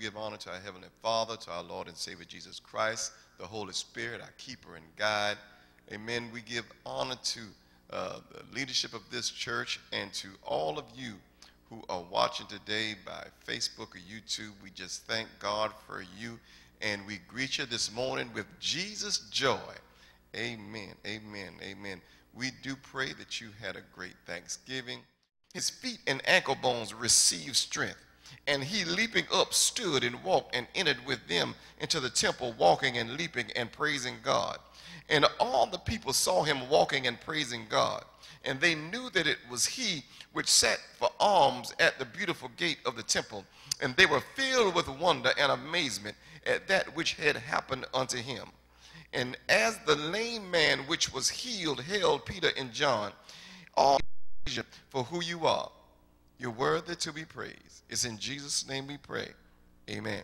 give honor to our Heavenly Father, to our Lord and Savior Jesus Christ, the Holy Spirit, our keeper and guide. Amen. We give honor to uh, the leadership of this church and to all of you who are watching today by Facebook or YouTube. We just thank God for you and we greet you this morning with Jesus' joy. Amen. Amen. Amen. We do pray that you had a great Thanksgiving. His feet and ankle bones receive strength. And he, leaping up, stood and walked and entered with them into the temple, walking and leaping and praising God. And all the people saw him walking and praising God. And they knew that it was he which sat for alms at the beautiful gate of the temple. And they were filled with wonder and amazement at that which had happened unto him. And as the lame man which was healed held Peter and John, all for who you are, you're worthy to be praised. It's in Jesus' name we pray. Amen.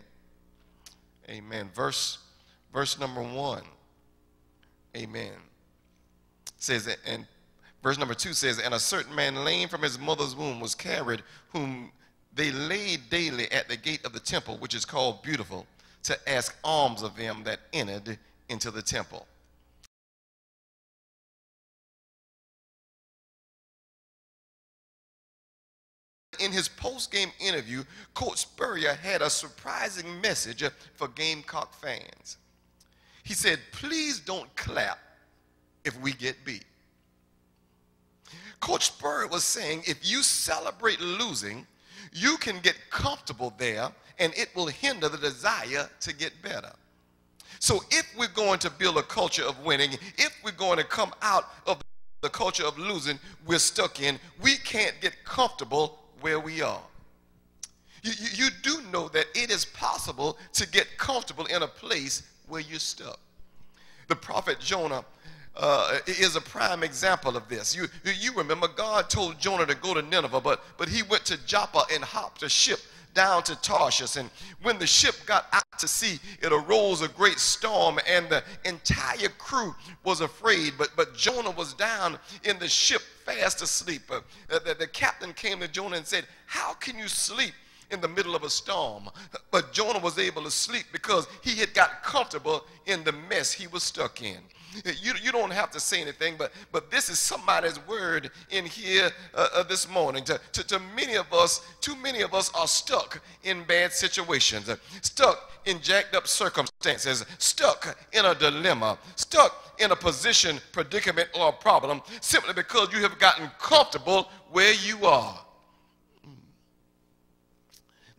Amen. Verse, verse number one. Amen. Says, and verse number two says, And a certain man lame from his mother's womb was carried, whom they laid daily at the gate of the temple, which is called Beautiful, to ask alms of them that entered into the temple. In his post-game interview, Coach Spurrier had a surprising message for Gamecock fans. He said, please don't clap if we get beat. Coach Spurrier was saying, if you celebrate losing, you can get comfortable there and it will hinder the desire to get better. So if we're going to build a culture of winning, if we're going to come out of the culture of losing we're stuck in, we can't get comfortable where we are. You, you, you do know that it is possible to get comfortable in a place where you're stuck. The prophet Jonah uh, is a prime example of this. You, you remember God told Jonah to go to Nineveh, but, but he went to Joppa and hopped a ship down to Tarshish. And when the ship got out to sea, it arose a great storm, and the entire crew was afraid. But, but Jonah was down in the ship fast asleep. Uh, the, the captain came to Jonah and said, How can you sleep? in the middle of a storm. But Jonah was able to sleep because he had got comfortable in the mess he was stuck in. You, you don't have to say anything, but, but this is somebody's word in here uh, uh, this morning. To, to, to, many of us, too many of us are stuck in bad situations, stuck in jacked up circumstances, stuck in a dilemma, stuck in a position, predicament, or a problem simply because you have gotten comfortable where you are.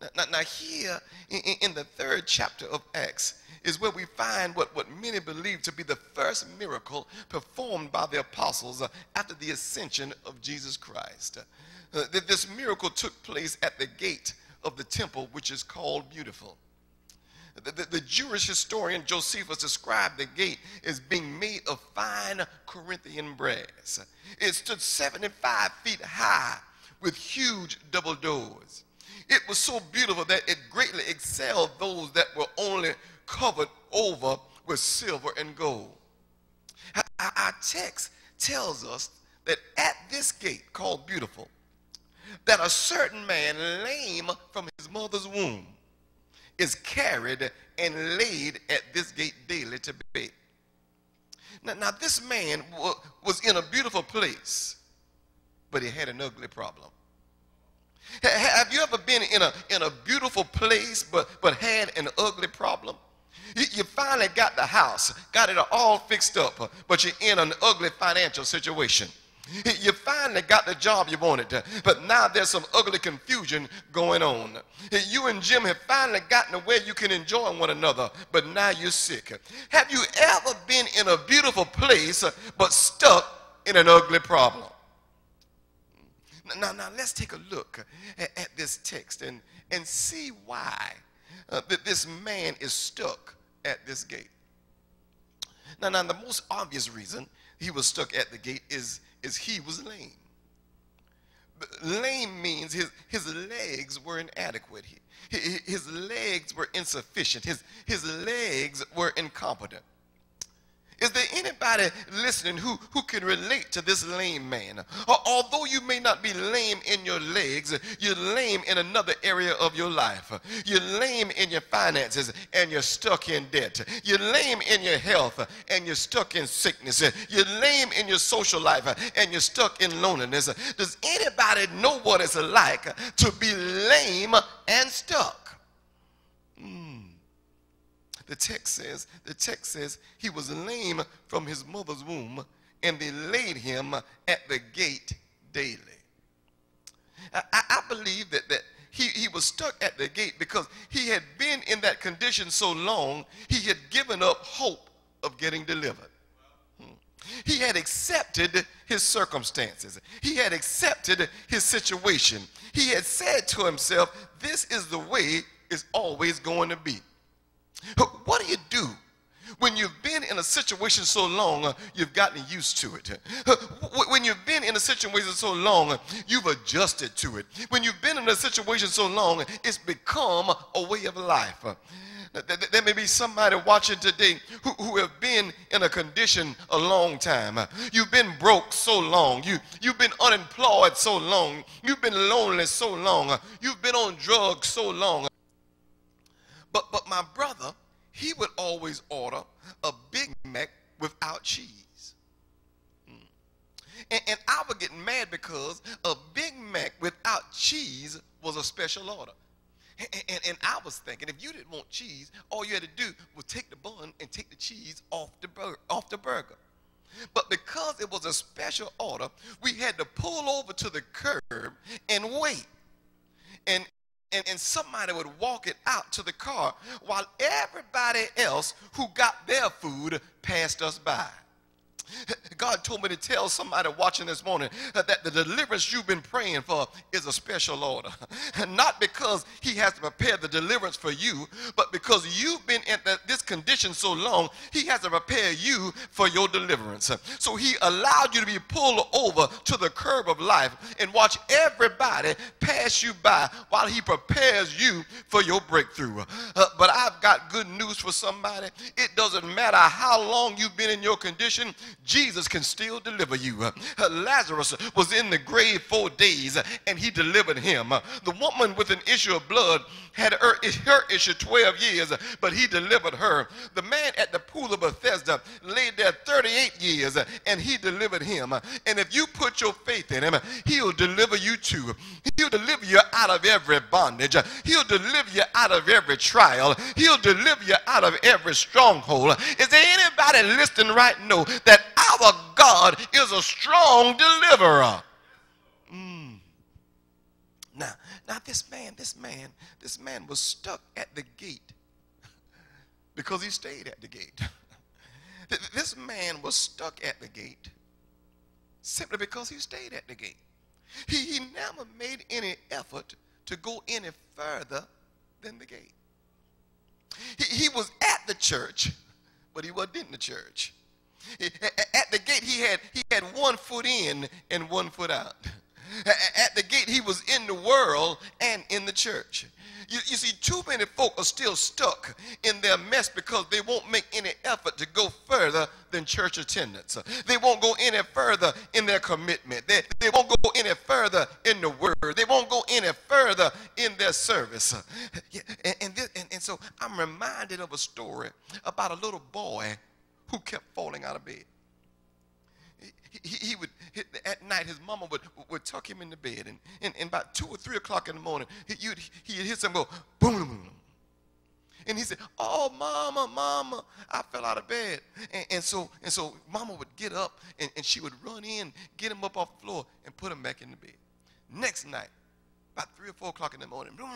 Now, now, here in, in the third chapter of Acts, is where we find what, what many believe to be the first miracle performed by the apostles uh, after the ascension of Jesus Christ. Uh, this miracle took place at the gate of the temple, which is called Beautiful. The, the, the, Jewish historian Josephus described the gate as being made of fine Corinthian brass. It stood 75 feet high with huge double doors. It was so beautiful that it greatly excelled those that were only covered over with silver and gold. Our text tells us that at this gate called Beautiful, that a certain man lame from his mother's womb is carried and laid at this gate daily to bed. Now, now this man was in a beautiful place, but he had an ugly problem. Have you ever been in a, in a beautiful place but, but had an ugly problem? You finally got the house, got it all fixed up, but you're in an ugly financial situation. You finally got the job you wanted, but now there's some ugly confusion going on. You and Jim have finally gotten to where you can enjoy one another, but now you're sick. Have you ever been in a beautiful place but stuck in an ugly problem? Now, now let's take a look at, at this text and, and see why uh, that this man is stuck at this gate. Now, now, the most obvious reason he was stuck at the gate is, is he was lame. Lame means his, his legs were inadequate. His legs were insufficient. His, his legs were incompetent. Is there anybody listening who, who can relate to this lame man? Although you may not be lame in your legs, you're lame in another area of your life. You're lame in your finances and you're stuck in debt. You're lame in your health and you're stuck in sickness. You're lame in your social life and you're stuck in loneliness. Does anybody know what it's like to be lame and stuck? Mm. The text says, the text says he was lame from his mother's womb, and they laid him at the gate daily. I, I believe that, that he, he was stuck at the gate because he had been in that condition so long, he had given up hope of getting delivered. Hmm. He had accepted his circumstances. He had accepted his situation. He had said to himself, This is the way it's always going to be. What do you do when you've been in a situation so long, uh, you've gotten used to it. Uh, when you've been in a situation so long, uh, you've adjusted to it. When you've been in a situation so long, it's become a way of life. There may be somebody watching today who, who have been in a condition a long time. You've been broke so long. You, you've been unemployed so long. You've been lonely so long. You've been on drugs so long. But, but my brother, he would always order a Big Mac without cheese. Mm. And, and I would get mad because a Big Mac without cheese was a special order. And, and, and, I was thinking, if you didn't want cheese, all you had to do was take the bun and take the cheese off the, burger, off the burger. But because it was a special order, we had to pull over to the curb and wait. And, and, and somebody would walk it out to the car while everybody else who got their food passed us by. God told me to tell somebody watching this morning that the deliverance you've been praying for is a special order. Not because he has to prepare the deliverance for you, but because you've been in this condition so long, he has to prepare you for your deliverance. So he allowed you to be pulled over to the curb of life and watch everybody pass you by while he prepares you for your breakthrough. Uh, but I've got good news for somebody. It doesn't matter how long you've been in your condition, Jesus can still deliver you. Lazarus was in the grave four days and he delivered him. The woman with an issue of blood had her, her issue 12 years, but he delivered her. The man at the pool of Bethesda laid there 38 years and he delivered him. And if you put your faith in him, he'll deliver you too. He'll deliver you out of every bondage. He'll deliver you out of every trial. He'll deliver you out of every stronghold. Is there anybody listening right now that our God is a strong deliverer? Mm. Now, now this man, this man, this man was stuck at the gate because he stayed at the gate. this man was stuck at the gate simply because he stayed at the gate. He, he never made any effort to go any further than the gate. He, he was at the church, but he wasn't in the church. At the gate, he had, he had one foot in and one foot out. At the gate, he was in the world and in the church. You, you, see, too many folk are still stuck in their mess because they won't make any effort to go further than church attendance. They won't go any further in their commitment. They, they won't go any further in the word. They won't go any further in their service. And, and, this, and, and so I'm reminded of a story about a little boy who kept falling out of bed. He, he, would at night his mama would, would tuck him in the bed and, and, and about two or three o'clock in the morning he, you'd, he'd hear something go boom, boom, boom. And he said oh mama mama i fell out of bed. And, and so and so mama would get up and, and she would run in get him up off the floor and put him back in the bed. Next night about three or four o'clock in the morning boom,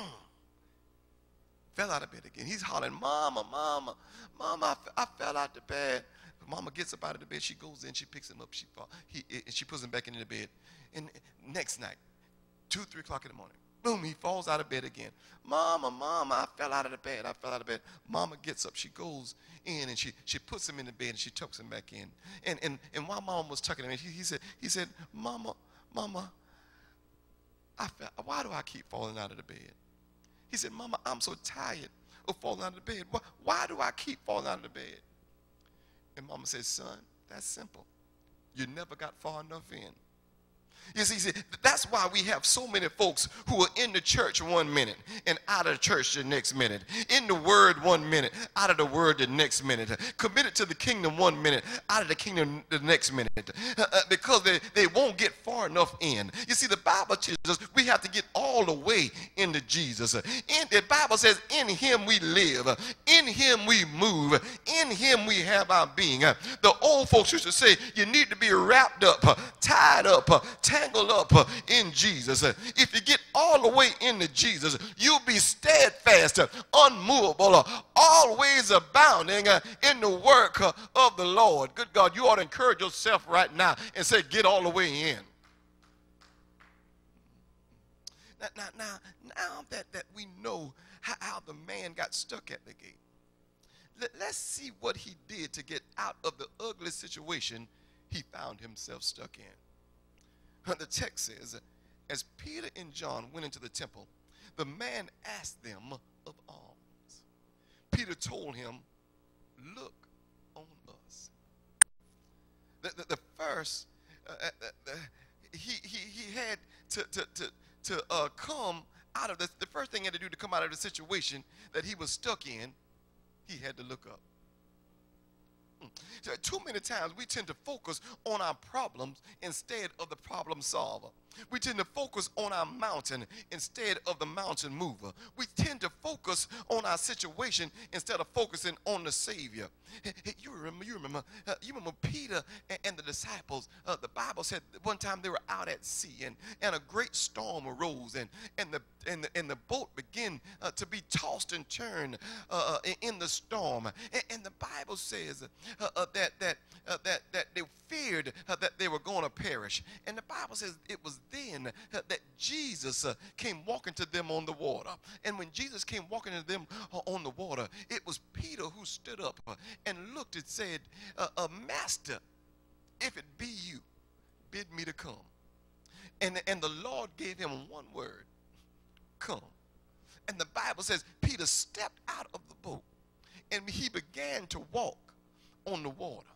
fell out of bed again he's hollering mama mama mama I, I fell out of the bed Mama gets up out of the bed. She goes in. She picks him up. She fall, he, and she puts him back into the bed. And next night, two, three o'clock in the morning, boom, he falls out of bed again. Mama, mama, I fell out of the bed. I fell out of bed. Mama gets up. She goes in and she, she puts him in the bed and she tucks him back in. And, and, and while mama was tucking him in, he, he said, he said, Mama, mama, I fell, why do I keep falling out of the bed? He said, Mama, I'm so tired of falling out of the bed. Why, why do I keep falling out of the bed? And mama said, son, that's simple. You never got far enough in. You see, see, that's why we have so many folks who are in the church one minute and out of the church the next minute. In the word one minute, out of the word the next minute. Committed to the kingdom one minute, out of the kingdom the next minute. Uh, uh, because they, they won't get far enough in. You see, the Bible teaches us we have to get all the way into Jesus. In, the Bible says, in him we live, in him we move, in him we have our being. The old folks used to say, you need to be wrapped up, tied up, tied tangled up uh, in Jesus. Uh, if you get all the way into Jesus, you'll be steadfast, uh, unmovable, always abounding in the work of the Lord. Good God, you ought to encourage yourself right now and say, get all the way in. Now, now, now, now that, that we know how, how the man got stuck at the gate, let, let's see what he did to get out of the ugly situation he found himself stuck in. The text says, as Peter and John went into the temple, the man asked them of alms. Peter told him, Look on us. The, the, the first, uh, uh, he, he, he had to, to, to, to uh, come out of this. The first thing he had to do to come out of the situation that he was stuck in, he had to look up. Hmm. Too many times we tend to focus on our problems instead of the problem solver. We tend to focus on our mountain instead of the mountain mover. We tend to focus on our situation instead of focusing on the Savior. You remember, you remember, uh, you remember Peter and, the disciples. Uh, the Bible said one time they were out at sea and, and a great storm arose and, and, the, and, the, and the boat began uh, to be tossed and turned uh, uh, in the storm. And, and the Bible says that, that, that, that they feared that they were going to perish. And the Bible says it was then that Jesus came walking to them on the water. And when Jesus came walking to them on the water, it was Peter who stood up and looked and said, uh, uh, Master, if it be you, bid me to come. And, and the Lord gave him one word come. And the Bible says Peter stepped out of the boat and he began to walk on the water.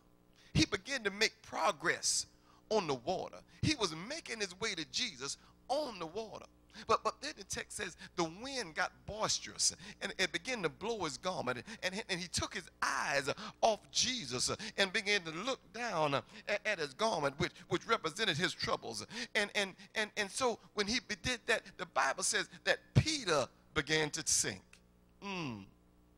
He began to make progress on the water. He was making his way to Jesus on the water. But, but then the text says the wind got boisterous and it began to blow his garment. And, and he took his eyes off Jesus and began to look down at, at his garment, which, which represented his troubles. And, and, and, and so when he did that, the Bible says that Peter began to sink. Mm.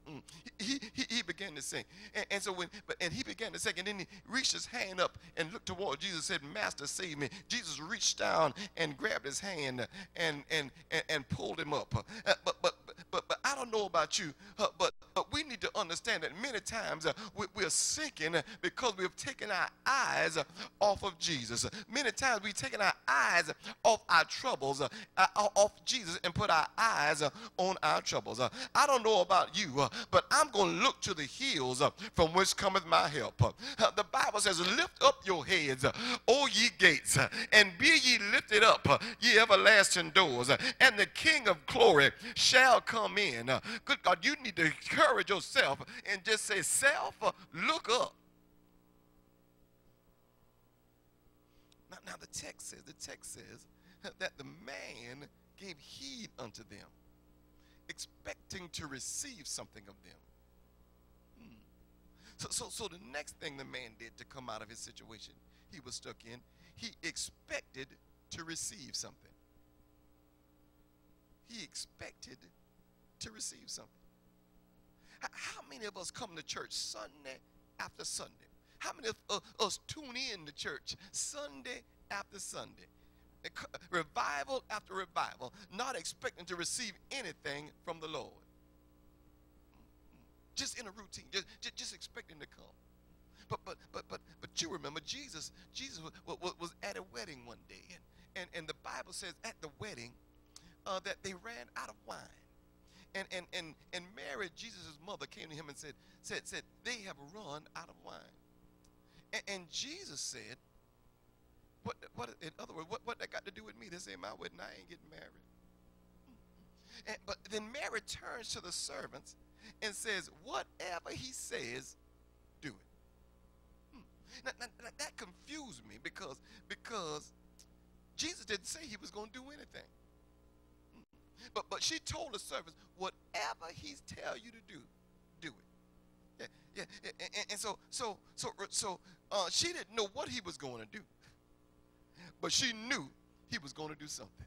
Mm. He, he, he began to sing. And, and, so when, but, and he began to sing, and then he reached his hand up and looked toward Jesus said, Master, save me. Jesus reached down and grabbed his hand and, and, and, and pulled him up. Uh, but, but, but, but I don't know about you, uh, but, but we need to understand that many times uh, we, we're sinking because we've taken our eyes off of Jesus. Many times we've taken our eyes off our troubles, uh, off Jesus, and put our eyes on our troubles. I don't know about you, but I'm going to look to the hills uh, from which cometh my help. Uh, the Bible says, Lift up your heads, uh, O ye gates, and be ye lifted up, ye everlasting doors, and the King of glory shall come in. Good God, you need to encourage yourself and just say, Self, look up. Now, now the text says, the text says that the man gave heed unto them expecting to receive something of them. Hmm. So, so, so the next thing the man did to come out of his situation he was stuck in, he expected to receive something. He expected to receive something. How many of us come to church Sunday after Sunday? How many of us tune in to church Sunday after Sunday? Revival after revival, not expecting to receive anything from the Lord. Just in a routine, just, just, just expecting to come. But but but but but you remember Jesus. Jesus was, was, was at a wedding one day, and, and and the Bible says at the wedding uh, that they ran out of wine. And, and, and, and Mary, Jesus' mother, came to him and said, said, said, they have run out of wine. And, and Jesus said, what, what, in other words, what, what that got to do with me? This ain't my wedding, I ain't getting married. And, but then Mary turns to the servants and says, whatever he says, do it. Hmm. Now, now, because because Jesus didn't say he was going to do anything. But, but she told the servants, whatever he's tell you to do, do it. Yeah, yeah. And, and so, so, so, so uh, she didn't know what he was going to do, but she knew he was going to do something.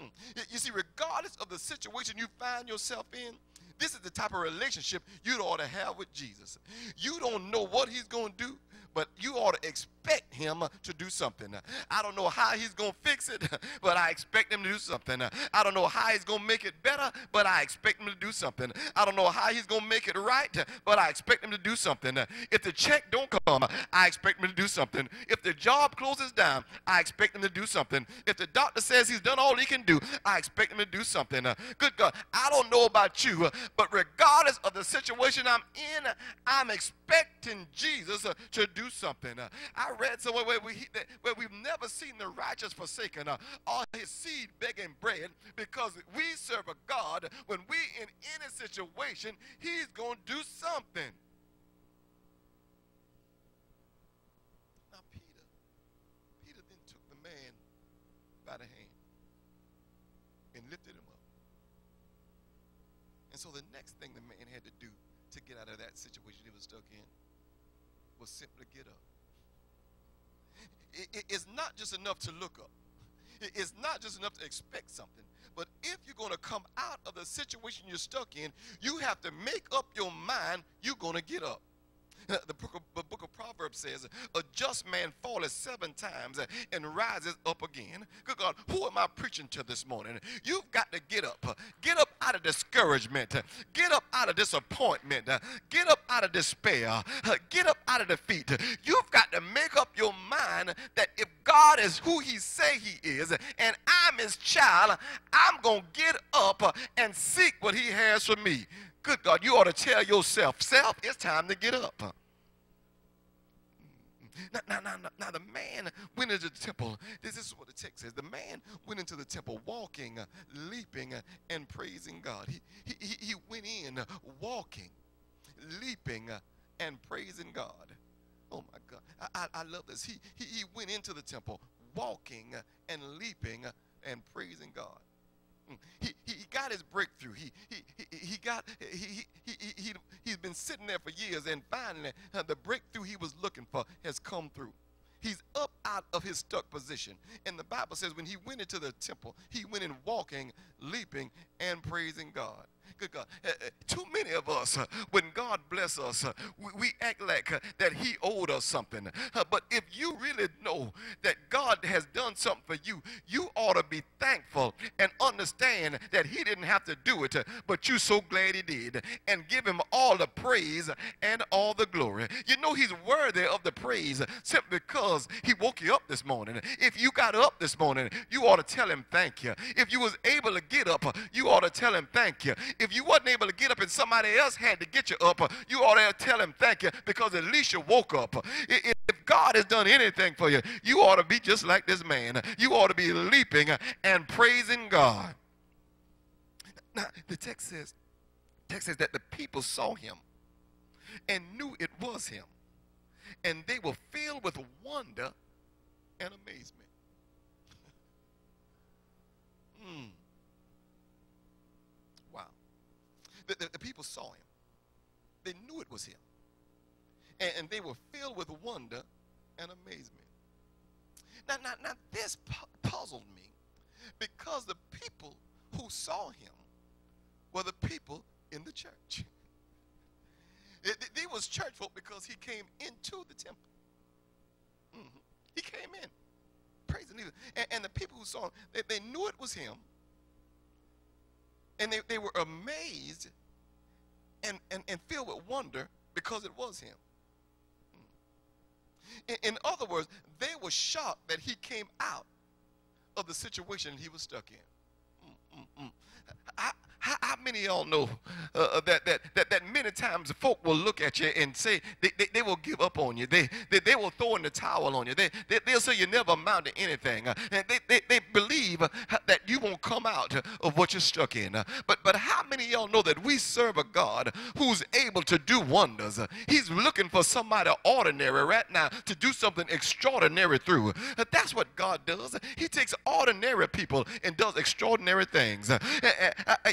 Mm. You see, regardless of the situation you find yourself in, this is the type of relationship you ought to have with Jesus. You don't know what he's going to do, but you ought to expect him to do something. I don't know how he's going to fix it, but I expect him to do something. I don't know how he's going to make it better, but I expect him to do something. I don't know how he's going to make it right, but I expect him to do something. If the check don't come, I expect him to do something. If the job closes down, I expect him to do something. If the doctor says he's done all he can do, I expect him to do something. Good God, I don't know about you, but regardless of the situation I'm in, I'm expecting Jesus uh, to do something. Uh, I read somewhere where, we, where we've never seen the righteous forsaken uh, or his seed begging bread because we serve a God when we in any situation, he's going to do something. Now Peter, Peter then took the man by the hand and lifted him up. And so the next thing the man had to do to get out of that situation he was stuck in was simply get up. It, it, it's not just enough to look up. It, it's not just enough to expect something. But if you're going to come out of the situation you're stuck in, you have to make up your mind you're going to get up. The book, of, the book of Proverbs says, A just man falleth seven times and rises up again. Good God, who am I preaching to this morning? You've got to get up. Get up out of discouragement. Get up out of disappointment. Get up out of despair. Get up out of defeat. You've got to make up your mind that if God is who he say he is and I'm his child, I'm going to get up and seek what he has for me. Good God, you ought to tell yourself, self, it's time to get up. Now, now, now, now, the man went into the temple. This is what the text says. The man went into the temple walking, leaping, and praising God. He, he, he went in walking, leaping, and praising God. Oh my God. I, I, I love this. He, he, he went into the temple walking and leaping and praising God. He, he got his breakthrough. He, he, he, he got, he, he, he, he, he's been sitting there for years, and finally, uh, the breakthrough he was looking for has come through. He's up out of his stuck position. And the Bible says when he went into the temple, he went in walking, leaping, and praising God. Good God. Uh, uh, too many of us, uh, when God bless us, we, act like that he owed us something. But if you really know that God has done something for you, you ought to be thankful and understand that he didn't have to do it, but you're so glad he did. And give him all the praise and all the glory. You know he's worthy of the praise simply because he woke you up this morning. If you got up this morning, you ought to tell him thank you. If you was able to get up, you ought to tell him thank you you wasn't able to get up and somebody else had to get you up, you ought to tell him thank you because at least you woke up. If God has done anything for you, you ought to be just like this man. You ought to be leaping and praising God. Now, the text says, text says that the people saw him and knew it was him. And they were filled with wonder and amazement. Hmm. The, the, the people saw him. They knew it was him. And, and, they were filled with wonder and amazement. Now, now, now this puzzled me because the people who saw him were the people in the church. They was church folk because he came into the temple. Mm-hmm. He came in. Praise the and, and the people who saw him, they, they knew it was him and they, they were amazed and, and, and filled with wonder because it was him. In, in other words, they were shocked that he came out of the situation he was stuck in. Mm, mm, mm. How, how, how many of y'all know uh, uh, that, that, that, that many times folk will look at you and say they, they, they will give up on you. They, they, they will throw in the towel on you. They, they, they'll say you never amount to anything. Uh, and they, they, they believe uh, that you won't come out of what you're stuck in. Uh, but, but how many of y'all know that we serve a God who's able to do wonders? Uh, he's looking for somebody ordinary right now to do something extraordinary through. That's what God does. He takes ordinary people and does extraordinary things.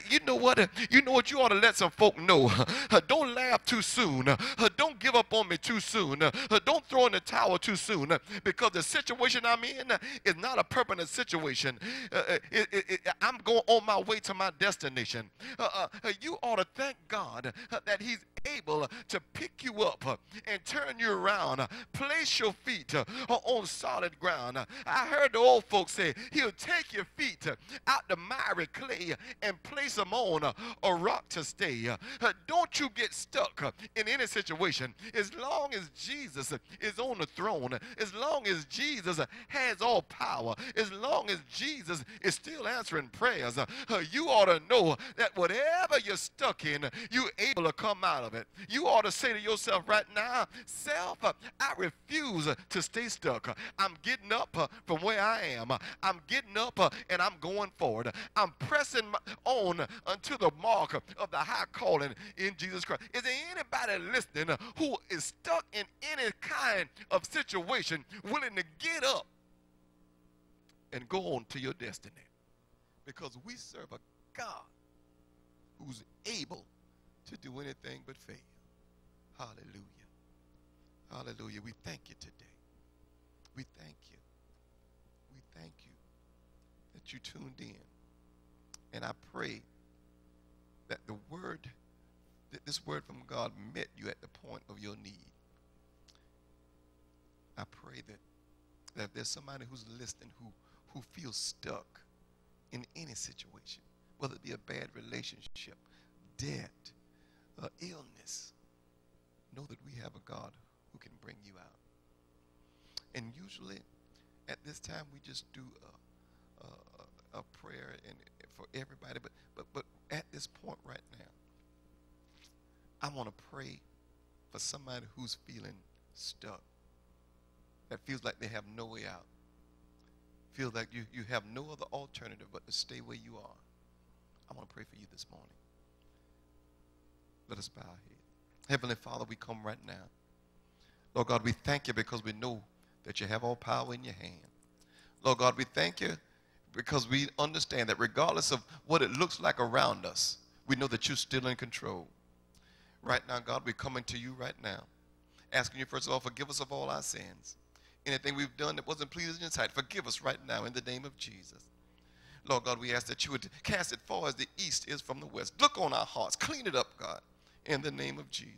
You know what? You know what? You ought to let some folk know. Don't laugh too soon. Don't give up on me too soon. Don't throw in the towel too soon because the situation I'm in is not a permanent situation. Uh, uh, it, it, it, I'm going on my way to my destination. Uh, you ought to thank God that He's able to pick you up and turn you around, place your feet on solid ground. I heard the old folks say, He'll take your feet out the miry clay and place them on uh, a rock to stay. Uh, uh, don't you get stuck in any situation. As long as Jesus is on the throne, as long as Jesus has all power, as long as Jesus is still answering prayers, you ought to know that whatever you're stuck in, you're able to come out of it. You ought to say to yourself right now, self, I refuse to stay stuck. I'm getting up from where I am. I'm getting up and I'm going forward. I'm pressing my on unto the mark of the high calling in Jesus Christ. Is there anybody listening uh, who is stuck in any kind of situation willing to get up and go on to your destiny? Because we serve a God who's able to do anything but fail. Hallelujah. Hallelujah. We thank you today. We thank you. We thank you that you tuned in. And I pray that the word, that this word from God met you at the point of your need. I pray that, that if there's somebody who's listening who, who feels stuck in any situation, whether it be a bad relationship, debt, uh, illness, know that we have a God who can bring you out. And usually at this time we just do a, a, a prayer and for everybody, but, but, but at this point right now, I want to pray for somebody who's feeling stuck, that feels like they have no way out, feels like you, you have no other alternative but to stay where you are. I want to pray for you this morning. Let us bow our head. Heavenly Father, we come right now. Lord God, we thank you because we know that you have all power in your hand. Lord God, we thank you because we understand that regardless of what it looks like around us, we know that you're still in control. Right now, God, we're coming to you right now, asking you, first of all, forgive us of all our sins. Anything we've done that wasn't pleasing in your sight, forgive us right now in the name of Jesus. Lord God, we ask that you would cast it far as the east is from the west. Look on our hearts, clean it up, God, in the name of Jesus.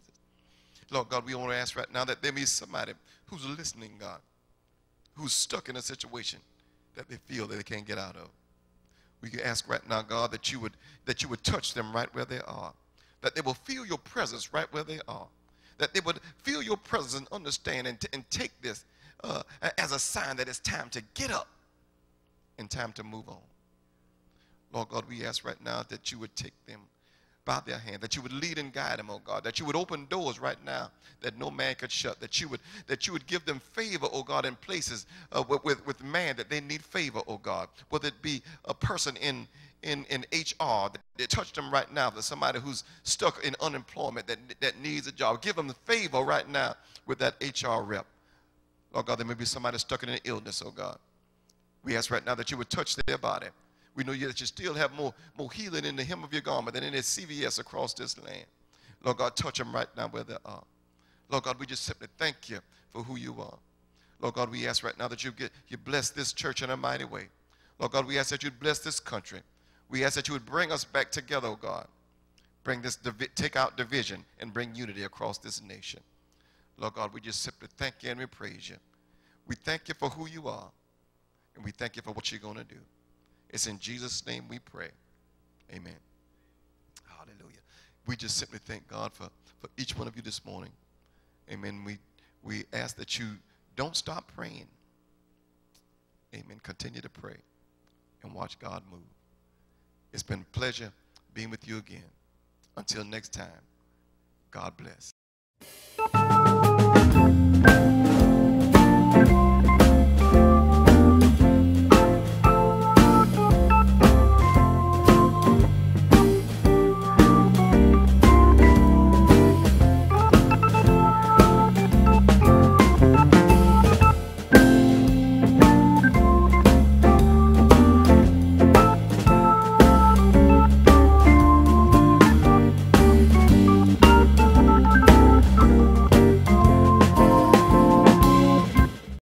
Lord God, we want to ask right now that there be somebody who's listening, God, who's stuck in a situation that they feel that they can't get out of. We can ask right now, God, that you would that you would touch them right where they are, that they will feel your presence right where they are, that they would feel your presence and understand and, and take this uh, as a sign that it's time to get up and time to move on. Lord God, we ask right now that you would take them by their hand, that you would lead and guide them, oh God, that you would open doors right now that no man could shut, that you would that you would give them favor, oh God, in places uh, with, with, man that they need favor, oh God, whether it be a person in in, in HR that, that touch them right now, that somebody who's stuck in unemployment that, that needs a job, give them the favor right now with that HR rep. Oh God, there may be somebody stuck in an illness, oh God. We ask right now that you would touch their body. We know that you still have more, more healing in the hem of your garment than in this CVS across this land. Lord God, touch them right now where they are. Lord God, we just simply thank you for who you are. Lord God, we ask right now that you get you bless this church in a mighty way. Lord God, we ask that you'd bless this country. We ask that you would bring us back together, oh God. Bring this, take out division and bring unity across this nation. Lord God, we just simply thank you and we praise you. We thank you for who you are, and we thank you for what you're going to do. It's in Jesus' name we pray. Amen. Hallelujah. We just simply thank God for, for each one of you this morning. Amen. We, we ask that you don't stop praying. Amen. Continue to pray and watch God move. It's been a pleasure being with you again. Until next time, God bless.